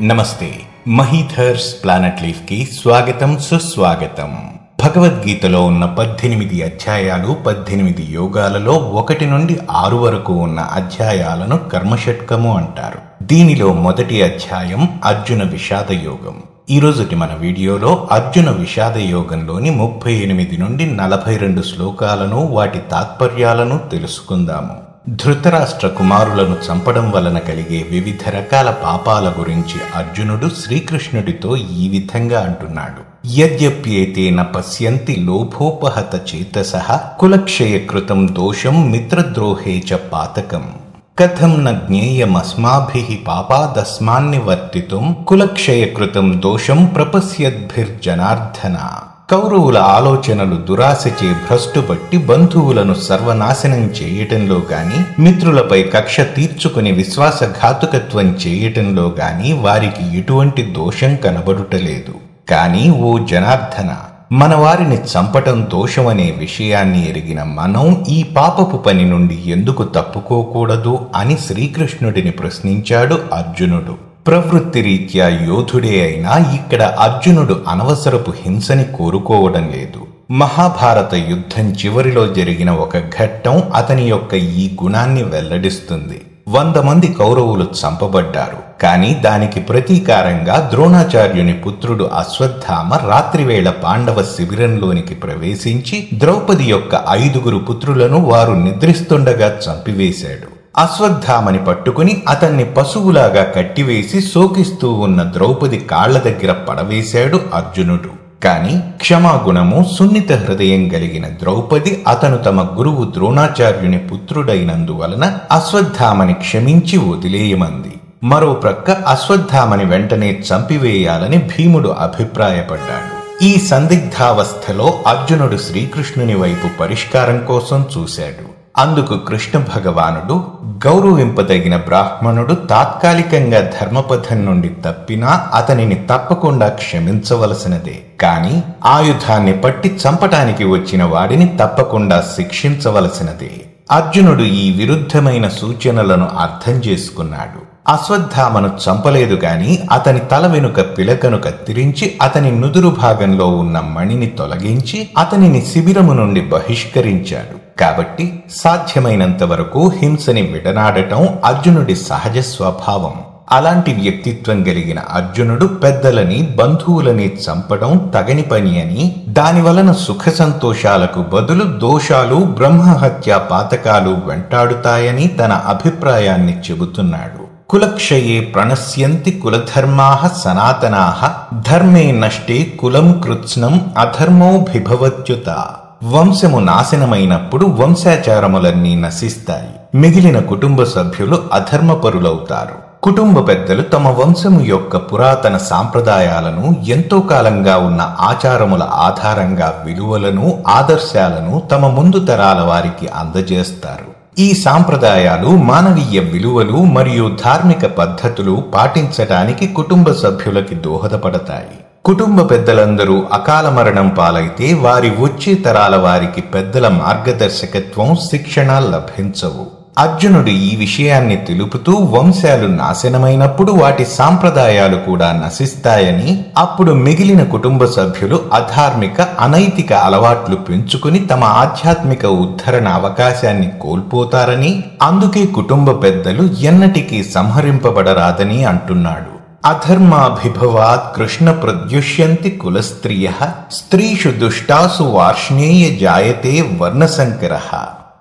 నమస్తే. మహీథర్స్ ప్లానెట్ లీఫ్కి స్వాగతం సుస్వాగతం. భగవద్గీతలో ఉన్న పద్దెనిమిది అధ్యాయాలు పద్దెనిమిది యోగాలలో ఒకటి నుండి ఆరు వరకు ఉన్న అధ్యాయాలను కర్మషట్కము అంటారు. దీనిలో మొదటి అధ్యాయం అర్జున విషాద యోగం ఈ రోజుటి మన వీడియోలో అర్జున విషాద యోగంలోని ముప్పై ఎనిమిది నుండి నలభై రెండు శ్లోకాలను వాటి తాత్పర్యాలను తెలుసుకుందాము. ధృతరాష్ట్ర కుమారులను చంపడం వలన కలిగే వివిధ రకాల పాపాల గురించి అర్జునుడు శ్రీకృష్ణుడితో ఈ విధంగా అంటున్నాడు. యద్యప్యేతేన పశ్యంతి లోభోపహత చేతస కులక్షయకృతం దోషం మిత్రద్రోహే చ పాతకం. కథం న జ్ఞేయమస్మాభి పాపాదస్మాన్ని వర్తితుం కులక్షయ కులక్షయకృతం దోషం ప్రపశ్యద్భిర్జనార్దనా। కౌరవుల ఆలోచనలు దురాశచే భ్రష్టుపట్టి బంధువులను సర్వనాశనం చేయటంలో గాని మిత్రులపై కక్ష తీర్చుకుని విశ్వాసఘాతుకత్వం చేయటంలో గాని వారికి ఎటువంటి దోషం కనబడుటలేదు. కాని ఓ జనార్దన మన వారిని చంపటం దోషమనే విషయాన్ని ఎరిగిన మనం ఈ పాపపు పని నుండి ఎందుకు తప్పుకోకూడదు అని శ్రీకృష్ణుడిని ప్రశ్నించాడు అర్జునుడు. ప్రవృత్తి రీత్యా యోధుడే అయినా ఇక్కడ అర్జునుడు అనవసరపు హింసని కోరుకోవడం లేదు. మహాభారత యుద్ధం చివరిలో జరిగిన ఒక ఘట్టం అతని యొక్క ఈ గుణాన్ని వెల్లడిస్తుంది. వంద మంది కౌరవులు చంపబడ్డారు. కానీ దానికి ప్రతీకారంగా ద్రోణాచార్యుని పుత్రుడు అశ్వత్థామ రాత్రివేళ పాండవ శిబిరంలోనికి ప్రవేశించి ద్రౌపది యొక్క ఐదుగురు పుత్రులను వారు నిద్రిస్తుండగా చంపివేశాడు. అశ్వత్థామని పట్టుకుని అతన్ని పశువులాగా కట్టివేసి శోకిస్తూ ఉన్న ద్రౌపది కాళ్ళ దగ్గర పడవేశాడు అర్జునుడు. కాని క్షమాగుణము సున్నిత హృదయం కలిగిన ద్రౌపది అతను తమ గురువు ద్రోణాచార్యుని పుత్రుడైనందువలన అశ్వత్థామని క్షమించి వదిలేయమంది. మరో ప్రక్క అశ్వత్థామని వెంటనే చంపివేయాలని భీముడు అభిప్రాయపడ్డాడు. ఈ సందిగ్ధావస్థలో అర్జునుడు శ్రీకృష్ణుని వైపు పరిష్కారం కోసం చూశాడు. అందుకు కృష్ణ భగవానుడు గౌరవింపదగిన బ్రాహ్మణుడు తాత్కాలికంగా ధర్మపథం నుండి తప్పినా అతనిని తప్పకుండా క్షమించవలసినదే. కాని ఆయుధాన్ని పట్టి చంపటానికి వచ్చిన వాడిని తప్పకుండా శిక్షించవలసినదే. అర్జునుడు ఈ విరుద్ధమైన సూచనలను అర్థం చేసుకున్నాడు. అశ్వత్థామను చంపలేదు గాని అతని తల వెనుక పిలకను కత్తిరించి అతని నుదురు భాగంలో ఉన్న మణిని తొలగించి అతనిని శిబిరము నుండి బహిష్కరించాడు. కాబట్టి సాధ్యమైనంత వరకు హింసని విడనాడటం అర్జునుడి సహజ స్వభావం. అలాంటి వ్యక్తిత్వం కలిగిన అర్జునుడు పెద్దలని బంధువులని చంపడం తగని పని అని దాని వలన సుఖ సంతోషాలకు బదులు దోషాలు బ్రహ్మహత్య పాతకాలు వెంటాడుతాయని తన అభిప్రాయాన్ని చెబుతున్నాడు. కులక్షయే ప్రణశ్యంతి కులధర్మా సనాతనా ధర్మే నష్టే కులం కృత్స్నం అధర్మో బిభవత్యుత వంశము నాశనమైనప్పుడు వంశాచారములన్నీ నశిస్తాయి. మిగిలిన కుటుంబ సభ్యులు అధర్మపరులవుతారు. కుటుంబ పెద్దలు తమ వంశము యొక్క పురాతన సాంప్రదాయాలను ఎంతో కాలంగా ఉన్న ఆచారముల ఆధారంగా విలువలను ఆదర్శాలను తమ ముందు తరాల వారికి అందజేస్తారు. ఈ సాంప్రదాయాలు మానవీయ విలువలు మరియు ధార్మిక పద్ధతులు పాటించటానికి కుటుంబ సభ్యులకి దోహదపడతాయి. కుటుంబ పెద్దలందరూ అకాల మరణం పాలైతే వారి వచ్చే తరాల వారికి పెద్దల మార్గదర్శకత్వం శిక్షణ లభించవు. అర్జునుడు ఈ విషయాన్ని తెలుపుతూ వంశాలు నాశనమైనప్పుడు వాటి సాంప్రదాయాలు కూడా నశిస్తాయని అప్పుడు మిగిలిన కుటుంబ సభ్యులు అధార్మిక అనైతిక అలవాట్లు పెంచుకుని తమ ఆధ్యాత్మిక ఉద్ధరణ అవకాశాన్ని కోల్పోతారని అందుకే కుటుంబ పెద్దలు ఎన్నటికీ సంహరింపబడరాదని అంటున్నాడు. అధర్మాభిభవాత్ కృష్ణ ప్రద్యుష్యంతి కులస్త్రియ స్త్రీషు దుష్టాసు వార్ష్ణేయ జాయతే వర్ణశంకర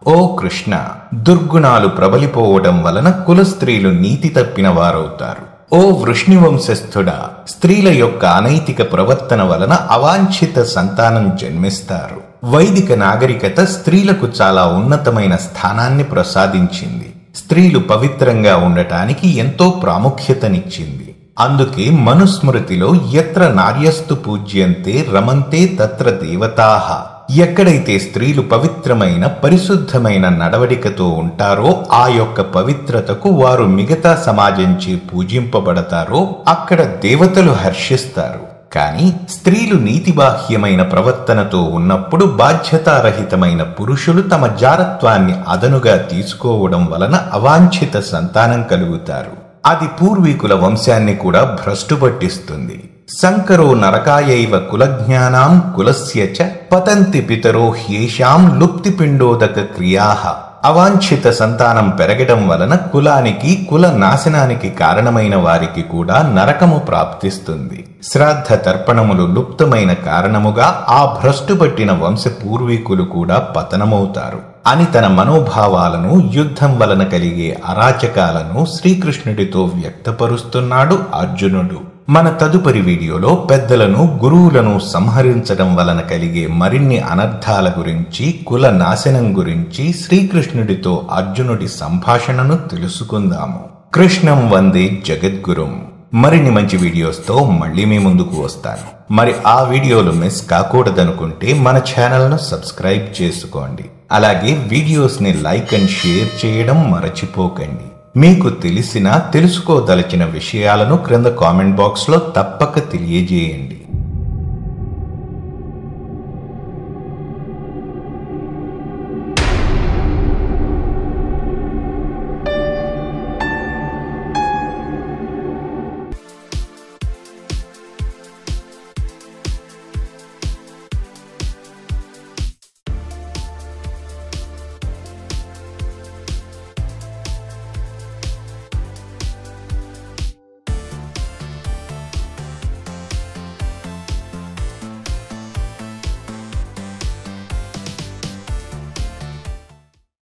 ఓ కృష్ణ దుర్గుణాలు ప్రబలిపోవడం వలన కుల స్త్రీలు నీతి తప్పిన వారవుతారు। ఓ వృష్ణివంశస్థుడా స్త్రీల యొక్క అనైతిక ప్రవర్తన వలన అవాంఛిత సంతానం జన్మిస్తారు। వైదిక నాగరికత స్త్రీలకు చాలా ఉన్నతమైన స్థానాన్ని ప్రసాదించింది। స్త్రీలు పవిత్రంగా ఉండటానికి ఎంతో ప్రాముఖ్యతనిచ్చింది। అందుకే మనుస్మృతిలో ఎత్ర నార్యస్తు పూజ్యంతే రమంతే తత్ర దేవతాహ ఎక్కడైతే స్త్రీలు పవిత్రమైన పరిశుద్ధమైన నడవడికతో ఉంటారో ఆ యొక్క పవిత్రతకు వారు మిగతా సమాజంచే పూజింపబడతారో అక్కడ దేవతలు హర్షిస్తారు. కానీ స్త్రీలు నీతిబాహ్యమైన ప్రవర్తనతో ఉన్నప్పుడు బాధ్యతారహితమైన పురుషులు తమ జారత్వాన్ని అదనుగా తీసుకోవడం వలన అవాంఛిత సంతానం కలుగుతారు. అది పూర్వీకుల వంశాన్ని కూడా భ్రష్టు పట్టిస్తుంది శంకరో నరకాయైవ కులజ్ఞానాం కులస్య చ పతంతి పితరో హ్యేషాం లుప్తిపిండోదక క్రియాహ అవాంఛిత సంతానం పెరగడం వలన కులానికి కుల నాశనానికి కారణమైన వారికి కూడా నరకము ప్రాప్తిస్తుంది. శ్రాద్ధ తర్పణములు లుప్తమైన కారణముగా ఆ భ్రష్టుపట్టిన వంశ పూర్వీకులు కూడా పతనమవుతారు. అని తన మనోభావాలను యుద్ధం వలన కలిగే అరాచకాలను శ్రీకృష్ణుడితో వ్యక్తపరుస్తున్నాడు అర్జునుడు. మన తదుపరి వీడియోలో పెద్దలను గురువులను సంహరించడం వలన కలిగే మరిన్ని అనర్థాల గురించి కుల నాశనం గురించి శ్రీకృష్ణుడితో అర్జునుడి సంభాషణను తెలుసుకుందాము. కృష్ణం వందే జగద్గురుం. మరిన్ని మంచి వీడియోస్తో మళ్ళీ మీ ముందుకు వస్తాను. మరి ఆ వీడియోలు మిస్ కాకూడదనుకుంటే మన ఛానల్ను సబ్స్క్రైబ్ చేసుకోండి. అలాగే వీడియోస్ని లైక్ అండ్ షేర్ చేయడం మరచిపోకండి. మీకు తెలిసిన తెలుసుకోదలచిన విషయాలను క్రింద కామెంట్ బాక్స్లో తప్పక తెలియజేయండి.